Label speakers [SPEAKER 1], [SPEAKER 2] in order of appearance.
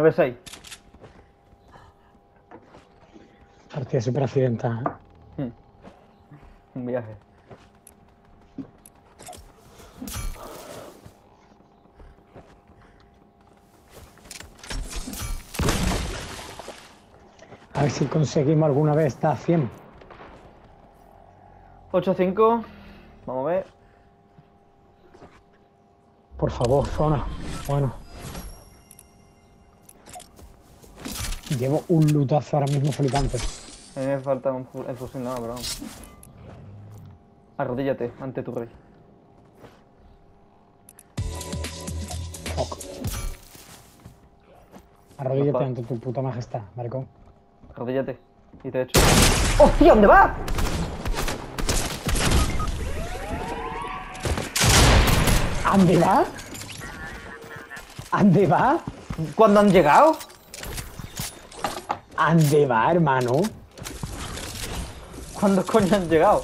[SPEAKER 1] 9-6.
[SPEAKER 2] Partida súper accidentada. ¿eh?
[SPEAKER 1] Un viaje.
[SPEAKER 2] A ver si conseguimos alguna vez estar a 100.
[SPEAKER 1] 8-5. Vamos a ver.
[SPEAKER 2] Por favor, zona. Bueno. Llevo un lutazo ahora mismo flipante.
[SPEAKER 1] A mí me falta un el fusil nada, pero vamos. Arrodíllate ante tu rey.
[SPEAKER 2] Fuck. Arrodíllate ante tu puta majestad, maricón.
[SPEAKER 1] Arrodíllate. Y te echo. ¡Hostia! ¿Dónde va?
[SPEAKER 2] ¿Ande va? ¿Ande va?
[SPEAKER 1] ¿Cuándo han llegado?
[SPEAKER 2] ¿Ande va, hermano?
[SPEAKER 1] ¿Cuándo coño han llegado?